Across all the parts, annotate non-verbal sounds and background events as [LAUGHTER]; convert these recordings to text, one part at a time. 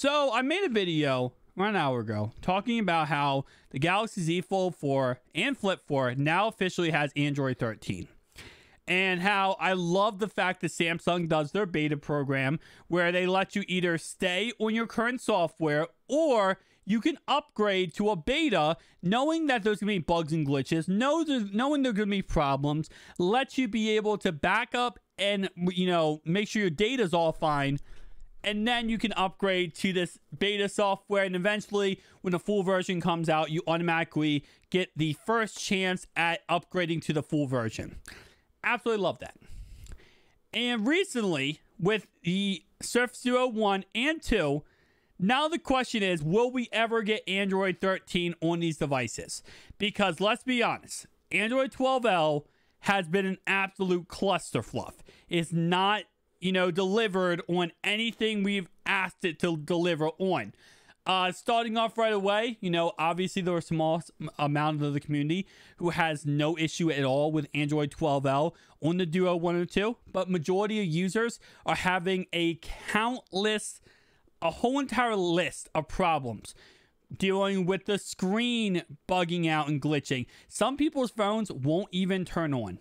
So I made a video an hour ago talking about how the Galaxy Z Fold 4 and Flip 4 now officially has Android 13 and how I love the fact that Samsung does their beta program where they let you either stay on your current software or you can upgrade to a beta knowing that there's going to be bugs and glitches, know there's, knowing there's going to be problems, let you be able to back up and, you know, make sure your data's all fine. And then you can upgrade to this beta software. And eventually, when the full version comes out, you automatically get the first chance at upgrading to the full version. Absolutely love that. And recently, with the Surface Duo 1 and 2, now the question is, will we ever get Android 13 on these devices? Because let's be honest, Android 12L has been an absolute cluster fluff. It's not, you know, delivered on anything we've asked it to deliver on. Uh, starting off right away, you know, obviously there are a small amount of the community who has no issue at all with Android 12L on the Duo 102, but majority of users are having a countless a whole entire list of problems dealing with the screen bugging out and glitching. Some people's phones won't even turn on.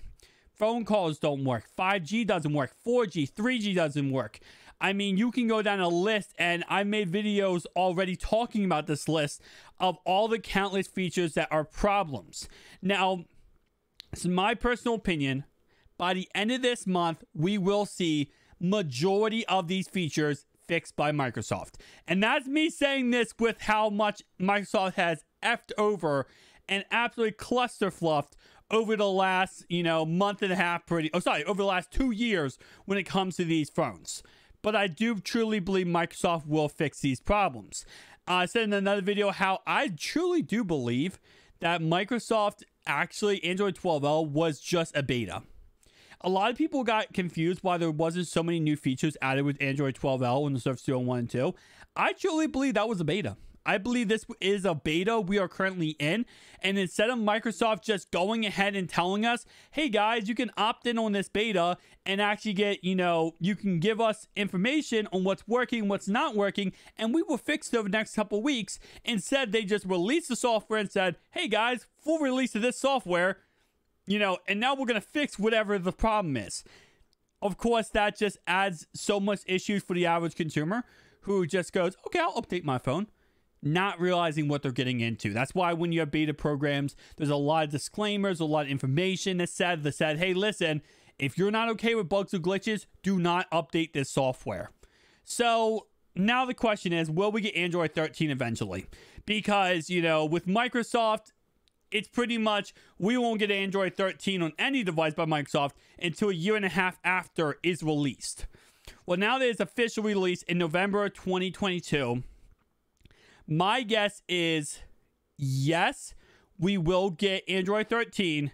Phone calls don't work. 5G doesn't work. 4G, 3G doesn't work. I mean, you can go down a list, and I made videos already talking about this list of all the countless features that are problems. Now, it's my personal opinion. By the end of this month, we will see majority of these features fixed by Microsoft. And that's me saying this with how much Microsoft has effed over and absolutely cluster fluffed over the last, you know, month and a half pretty oh sorry, over the last two years when it comes to these phones. But I do truly believe Microsoft will fix these problems. Uh, I said in another video how I truly do believe that Microsoft actually Android 12L was just a beta a lot of people got confused why there wasn't so many new features added with Android 12L on the Surface Duo 1 and 2. I truly believe that was a beta. I believe this is a beta we are currently in. And instead of Microsoft just going ahead and telling us, hey guys, you can opt in on this beta and actually get, you know, you can give us information on what's working, what's not working, and we will fix it over the next couple weeks. Instead, they just released the software and said, hey guys, full release of this software you know, and now we're going to fix whatever the problem is. Of course, that just adds so much issues for the average consumer who just goes, okay, I'll update my phone, not realizing what they're getting into. That's why when you have beta programs, there's a lot of disclaimers, a lot of information that's said that said, hey, listen, if you're not okay with bugs or glitches, do not update this software. So now the question is, will we get Android 13 eventually? Because, you know, with Microsoft, it's pretty much we won't get Android 13 on any device by Microsoft until a year and a half after is released. Well, now that it's official release in November 2022, my guess is yes, we will get Android 13,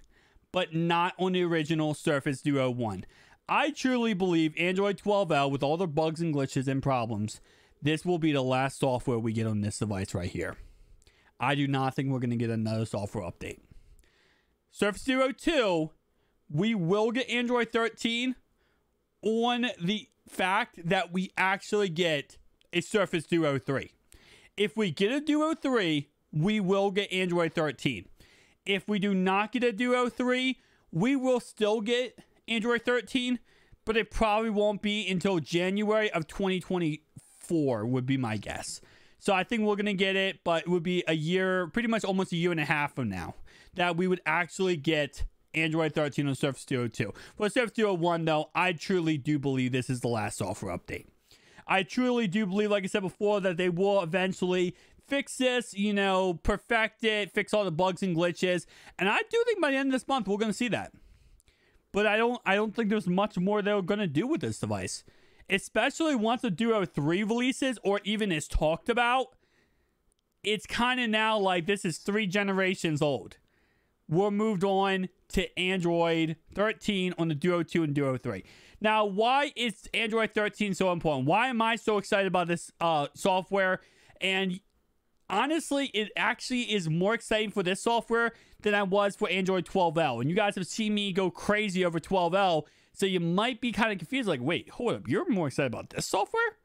but not on the original Surface Duo 1. I truly believe Android 12L, with all the bugs and glitches and problems, this will be the last software we get on this device right here. I do not think we're going to get another software update. Surface Duo 2, we will get Android 13 on the fact that we actually get a Surface Duo 3. If we get a Duo 3, we will get Android 13. If we do not get a Duo 3, we will still get Android 13, but it probably won't be until January of 2024 would be my guess. So I think we're going to get it, but it would be a year, pretty much almost a year and a half from now, that we would actually get Android 13 on Surface Duo 2. For Surface Duo 1, though, I truly do believe this is the last software update. I truly do believe, like I said before, that they will eventually fix this, you know, perfect it, fix all the bugs and glitches. And I do think by the end of this month we're going to see that. But I don't I don't think there's much more they're going to do with this device especially once the Duo 3 releases or even is talked about, it's kind of now like this is three generations old. We're moved on to Android 13 on the Duo 2 and Duo 3. Now, why is Android 13 so important? Why am I so excited about this uh, software? And honestly, it actually is more exciting for this software than I was for Android 12L. And you guys have seen me go crazy over 12L so you might be kind of confused, like, wait, hold up, you're more excited about this software?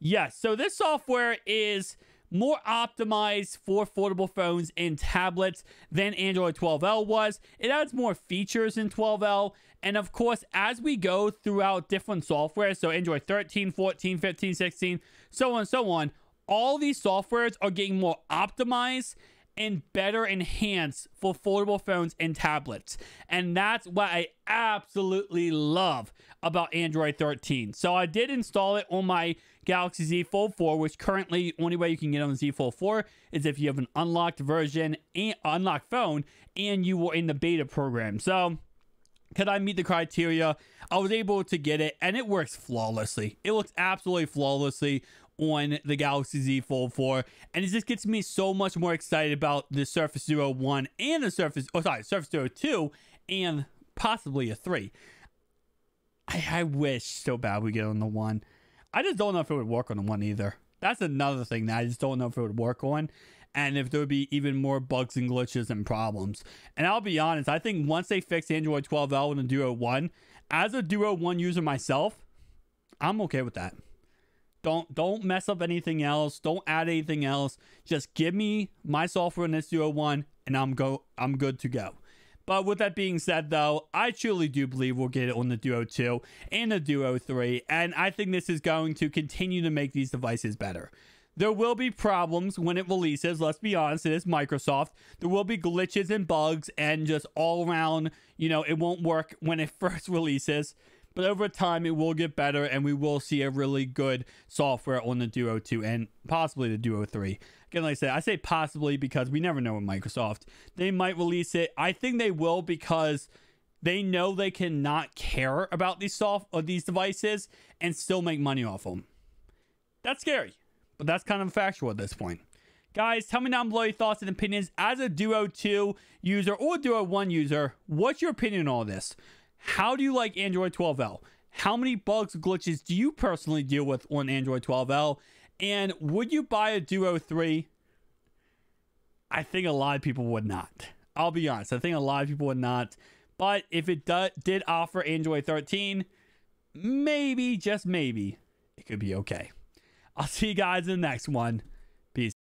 Yes, so this software is more optimized for foldable phones and tablets than Android 12L was. It adds more features in 12L. And of course, as we go throughout different software, so Android 13, 14, 15, 16, so on and so on, all these softwares are getting more optimized and better enhanced for foldable phones and tablets. And that's what I absolutely love about Android 13. So I did install it on my Galaxy Z Fold 4, which currently only way you can get on the Z Fold 4 is if you have an unlocked version and unlocked phone and you were in the beta program. So could I meet the criteria? I was able to get it and it works flawlessly. It looks absolutely flawlessly on the Galaxy Z Fold 4, and it just gets me so much more excited about the Surface Duo 1 and the Surface, oh sorry, Surface Duo 2 and possibly a 3. I, I wish so bad we get on the 1. I just don't know if it would work on the 1 either. That's another thing that I just don't know if it would work on. And if there would be even more bugs and glitches and problems. And I'll be honest, I think once they fix Android 12L in the Duo 1, as a Duo 1 user myself, I'm okay with that. Don't don't mess up anything else. Don't add anything else. Just give me my software in this Duo One, and I'm go I'm good to go. But with that being said, though, I truly do believe we'll get it on the Duo 2 and the Duo 3, and I think this is going to continue to make these devices better. There will be problems when it releases, let's be honest, it is Microsoft. There will be glitches and bugs and just all around, you know, it won't work when it [LAUGHS] first releases. But over time, it will get better, and we will see a really good software on the Duo 2 and possibly the Duo 3. Again, like I said, I say possibly because we never know with Microsoft. They might release it. I think they will because they know they cannot care about these soft or these devices and still make money off them. That's scary, but that's kind of factual at this point. Guys, tell me down below your thoughts and opinions as a Duo 2 user or Duo 1 user. What's your opinion on all this? How do you like Android 12L? How many bugs, glitches do you personally deal with on Android 12L? And would you buy a Duo 3? I think a lot of people would not. I'll be honest. I think a lot of people would not. But if it do- did offer Android 13, maybe, just maybe, it could be okay. I'll see you guys in the next one.